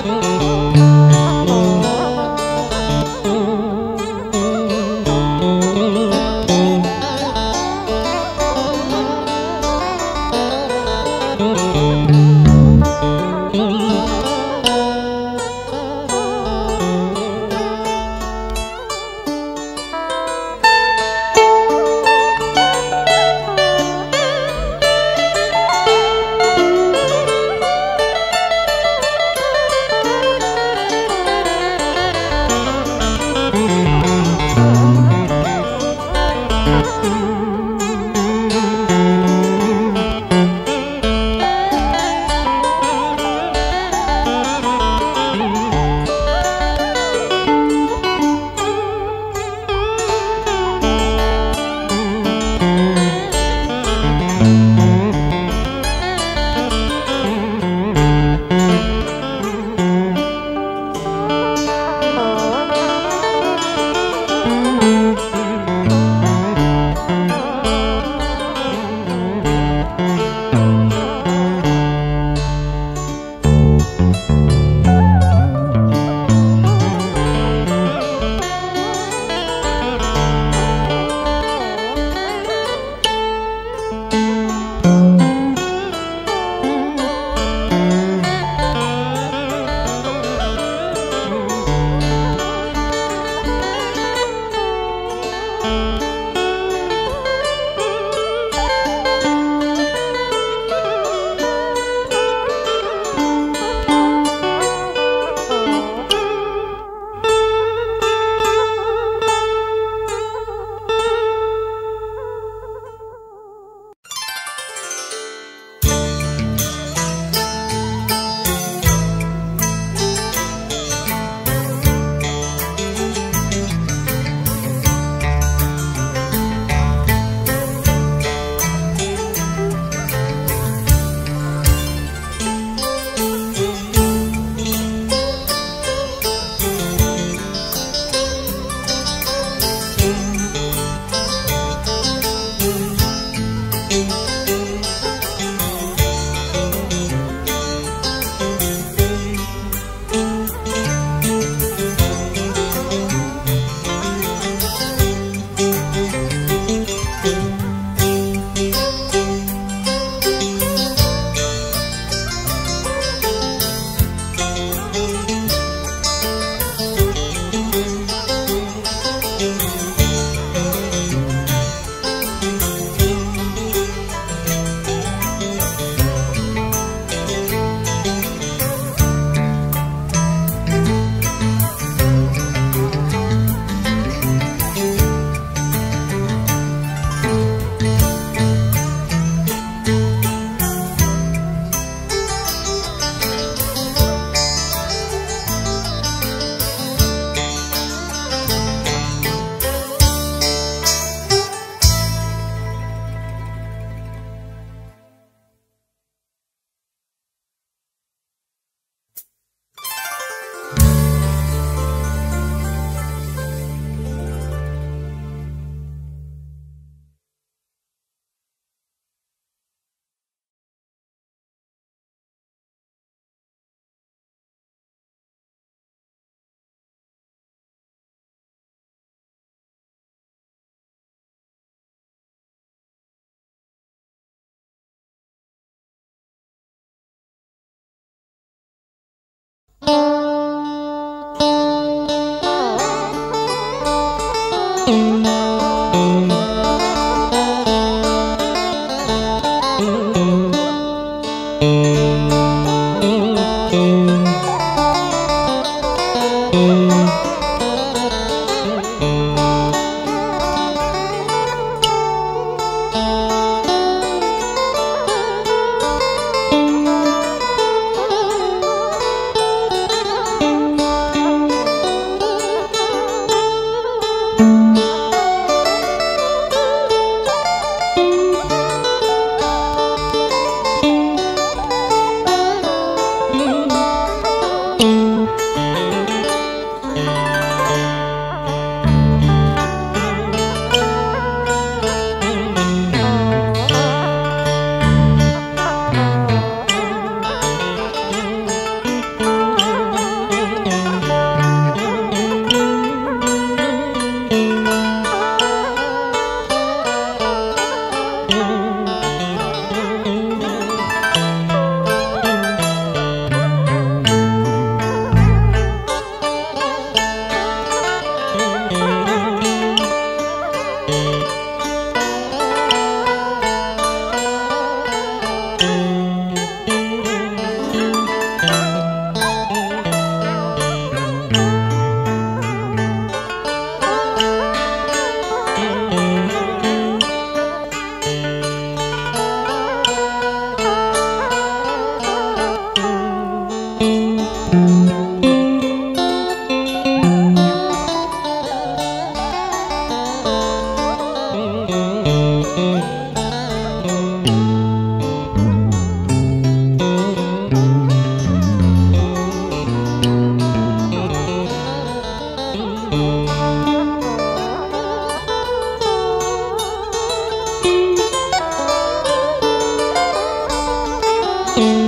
Oh. you. Música Música